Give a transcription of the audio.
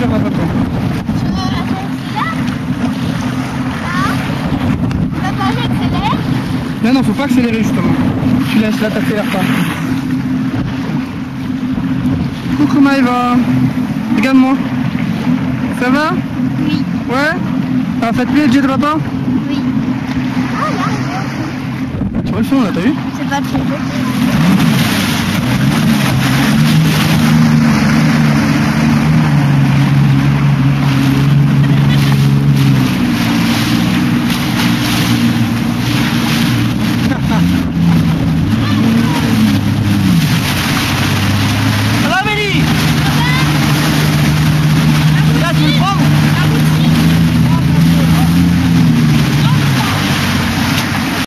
vers papa. toi. Je. Là. Papa, j'accélère. Non, non, faut pas accélérer justement. Tu laisses là, t'accélères pas. Coucou Maëva. Regarde-moi. Ça va Oui. Ouais Ah, faites plus le jet de papa Oui. Ah, là. Tu vois le son là, t'as vu C'est pas très petit.